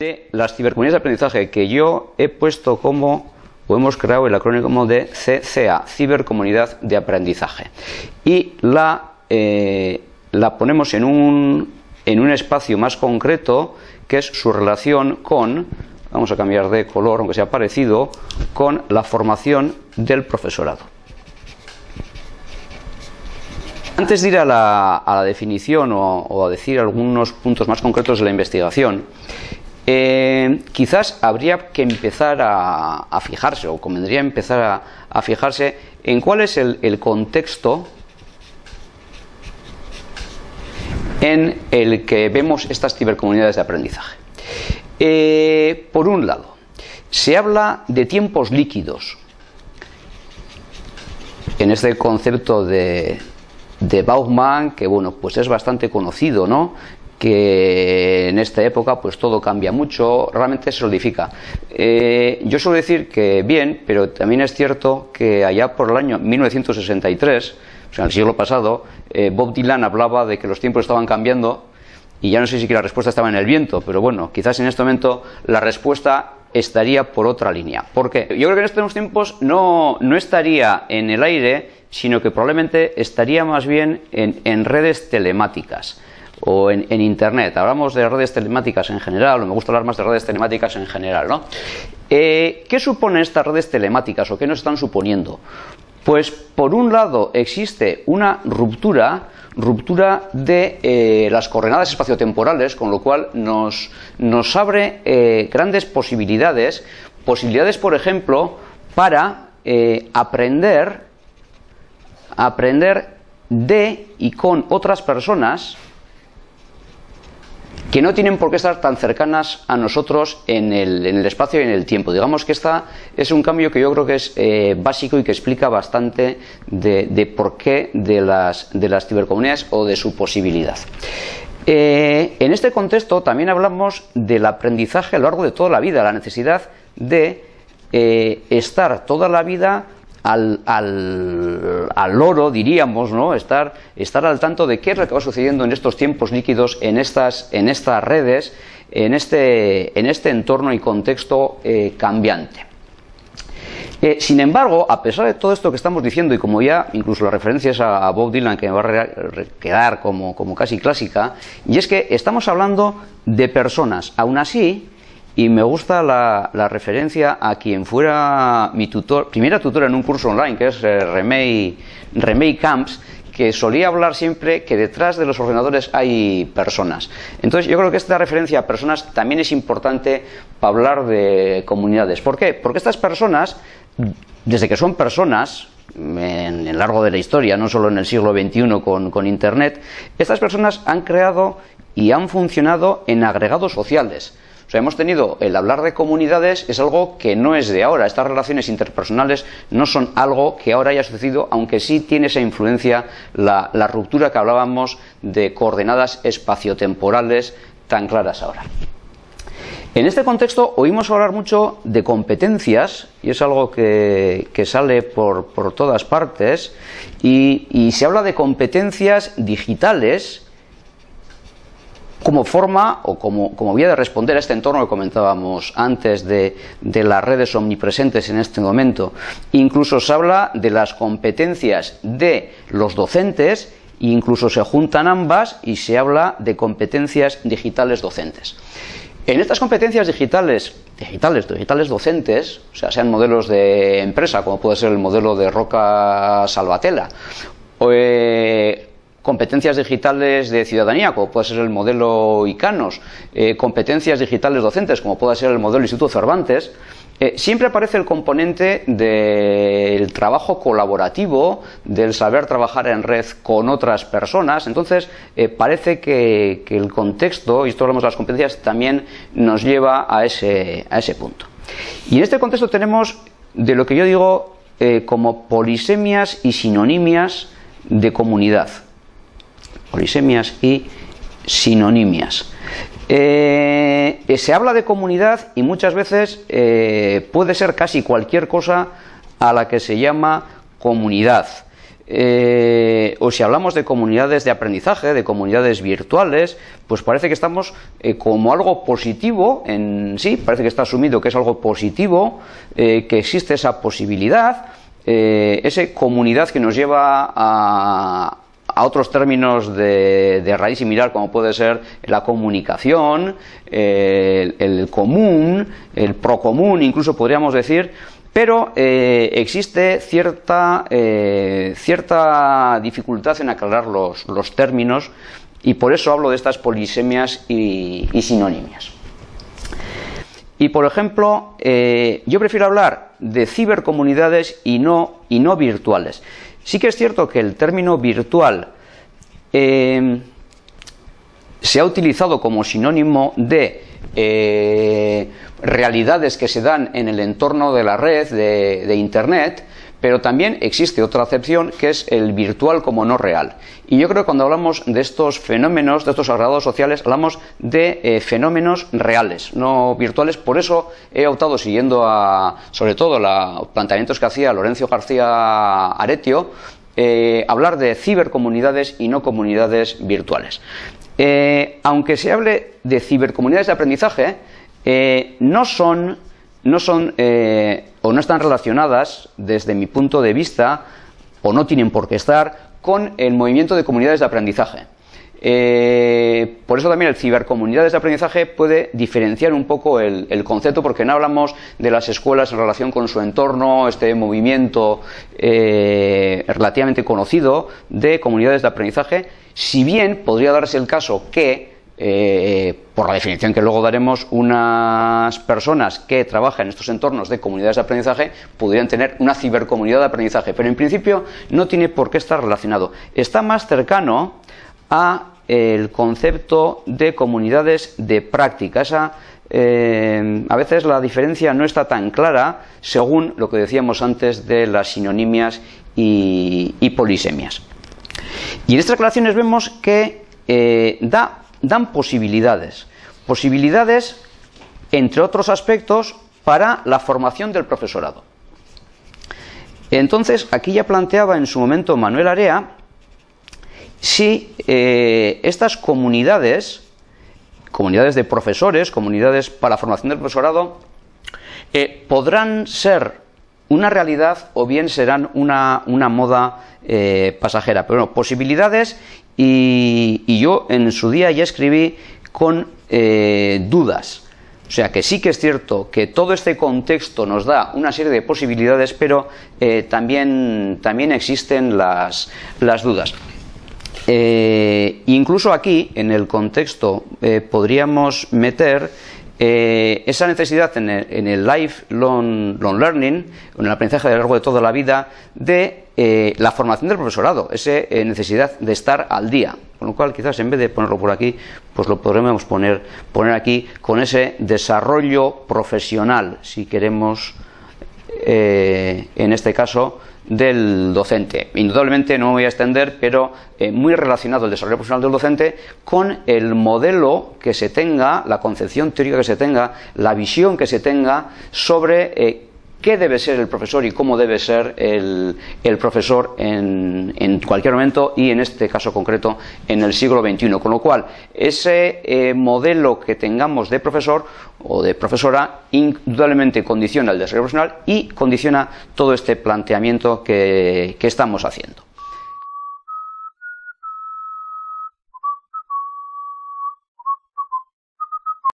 de las cibercomunidades de aprendizaje que yo he puesto como o hemos creado el acrónimo de CCA, Cibercomunidad de Aprendizaje. Y la, eh, la ponemos en un, en un espacio más concreto que es su relación con, vamos a cambiar de color aunque sea parecido, con la formación del profesorado. Antes de ir a la, definición o, a decir algunos puntos más concretos de la investigación, eh, quizás habría que empezar a, fijarse, o convendría empezar a, fijarse en cuál es el, contexto en el que vemos estas cibercomunidades de aprendizaje. Eh, por un lado, se habla de tiempos líquidos. En este concepto de, de Bauman, que bueno, pues es bastante conocido, ¿no? Que en esta época pues todo cambia mucho, realmente se solidifica. Eh, yo suelo decir que bien, pero también es cierto que allá por el año 1963, o sea, en el siglo pasado, eh, Bob Dylan hablaba de que los tiempos estaban cambiando y ya no sé si la respuesta estaba en el viento, pero bueno, quizás en este momento la respuesta estaría por otra línea. ¿Por qué? Yo creo que en estos tiempos no, no estaría en el aire, sino que probablemente estaría más bien en, redes telemáticas o en, Internet. Hablamos de redes telemáticas en general, o me gusta hablar más de redes telemáticas en general. ¿no? Eh, ¿Qué suponen estas redes telemáticas o qué nos están suponiendo? Pues por un lado existe una ruptura, ruptura de eh, las coordenadas espaciotemporales, con lo cual nos, nos abre eh, grandes posibilidades, posibilidades por ejemplo para aprender aprender de y con otras personas que no tienen por qué estar tan cercanas a nosotros en el, en el espacio y en el tiempo. Digamos que esta es un cambio que yo creo que es eh, básico y que explica bastante de, por qué de las, de las cibercomunidades o de su posibilidad. Eh, en este contexto también hablamos del aprendizaje a lo largo de toda la vida, la necesidad de eh, estar toda la vida al, al, al, loro, diríamos, ¿no? Estar, estar al tanto de qué es lo que va sucediendo en estos tiempos líquidos, en estas, en estas redes, en este, en este entorno y contexto eh, cambiante. Eh, sin embargo, a pesar de todo esto que estamos diciendo, y como ya incluso las referencias a, Bob Dylan, que me va a quedar como, como casi clásica, y es que estamos hablando de personas. Aún así, y me gusta la, referencia a quien fuera mi tutor, primera tutora en un curso online, que es eh, Remey, Camps, que solía hablar siempre que detrás de los ordenadores hay personas. Entonces yo creo que esta referencia a personas también es importante para hablar de comunidades. ¿Por qué? Porque estas personas, desde que son personas, en el largo de la historia, no solo en el siglo XXI con, con Internet, estas personas han creado y han funcionado en agregados sociales. O sea, hemos tenido el hablar de comunidades es algo que no es de ahora. Estas relaciones interpersonales no son algo que ahora haya sucedido, aunque sí tiene esa influencia la, ruptura que hablábamos de coordenadas espaciotemporales tan claras ahora. En este contexto oímos hablar mucho de competencias, y es algo que, sale por, todas partes, y, se habla de competencias digitales como forma o como, vía de responder a este entorno que comentábamos antes de, las redes omnipresentes en este momento. Incluso se habla de las competencias de los docentes, incluso se juntan ambas y se habla de competencias digitales docentes. En estas competencias digitales, digitales, digitales docentes, o sea, sean modelos de empresa, como puede ser el modelo de Roca Salvatella, o, eh, competencias digitales de ciudadanía, como puede ser el modelo ICANOS, eh, competencias digitales docentes, como puede ser el modelo Instituto Cervantes, eh, siempre aparece el componente del trabajo colaborativo, del saber trabajar en red con otras personas. Entonces, eh, parece que, el contexto, y esto hablamos de las competencias, también nos lleva a ese, a ese punto. Y en este contexto tenemos de lo que yo digo como polisemias y sinonimias de comunidad polisemias y sinonimias. Eh, se habla de comunidad y muchas veces eh, puede ser casi cualquier cosa a la que se llama comunidad. eh, o si hablamos de comunidades de aprendizaje, de comunidades virtuales, pues parece que estamos como algo positivo en sí, parece que está asumido que es algo positivo, que existe esa posibilidad, esa comunidad que nos lleva a, a otros términos de, raíz similar como puede ser la comunicación, el, común, el procomún, incluso podríamos decir, pero eh, existe cierta, eh, cierta dificultad en aclarar los, términos y por eso hablo de estas polisemias y, sinónimias. Y por ejemplo, eh, yo prefiero hablar de cibercomunidades y no, y no virtuales. Sí que es cierto que el término virtual eh, se ha utilizado como sinónimo de eh, realidades que se dan en el entorno de la red de, Internet, pero también existe otra acepción que es el virtual como no real. Y yo creo que cuando hablamos de estos fenómenos, de estos agregados sociales, hablamos de eh, fenómenos reales, no virtuales. Por eso he optado, siguiendo a, sobre todo los planteamientos que hacía Lorenzo García Aretio, eh, hablar de cibercomunidades y no comunidades virtuales. Eh, aunque se hable de cibercomunidades de aprendizaje, no son, no son o no están relacionadas, desde mi punto de vista, o no tienen por qué estar con el movimiento de comunidades de aprendizaje. Eh, por eso también el cibercomunidades de aprendizaje puede diferenciar un poco el, concepto, porque no hablamos de las escuelas en relación con su entorno, este movimiento eh, relativamente conocido de comunidades de aprendizaje, si bien podría darse el caso que eh, por la definición que luego daremos, unas personas que trabajan en estos entornos de comunidades de aprendizaje podrían tener una cibercomunidad de aprendizaje, pero en principio no tiene por qué estar relacionado. Está más cercano a el concepto de comunidades de práctica. Eh, a veces la diferencia no está tan clara según lo que decíamos antes de las sinonimias y, polisemias. Y en estas declaraciones vemos que eh, da dan posibilidades. Posibilidades, entre otros aspectos, para la formación del profesorado. Entonces, aquí ya planteaba en su momento Manuel Area si eh, estas comunidades, comunidades de profesores, comunidades para la formación del profesorado, eh, podrán ser una realidad o bien serán una, moda eh, pasajera. Pero bueno, posibilidades y, yo en su día ya escribí con eh, dudas. O sea que sí que es cierto que todo este contexto nos da una serie de posibilidades, pero eh, también, también existen las, las dudas. Incluso aquí, en el contexto, podríamos meter esa necesidad en el, lifelong long learning, en el aprendizaje a lo largo de toda la vida, de eh, la formación del profesorado, esa eh, necesidad de estar al día. Con lo cual, quizás en vez de ponerlo por aquí, pues lo podremos poner, poner aquí con ese desarrollo profesional, si queremos, eh, en este caso, del docente. Indudablemente no me voy a extender, pero muy relacionado el desarrollo profesional del docente con el modelo que se tenga, la concepción teórica que se tenga, la visión que se tenga sobre qué debe ser el profesor y cómo debe ser el, profesor en, cualquier momento y en este caso concreto en el siglo XXI. Con lo cual, ese eh, modelo que tengamos de profesor o de profesora indudablemente condiciona el desarrollo profesional y condiciona todo este planteamiento que estamos haciendo.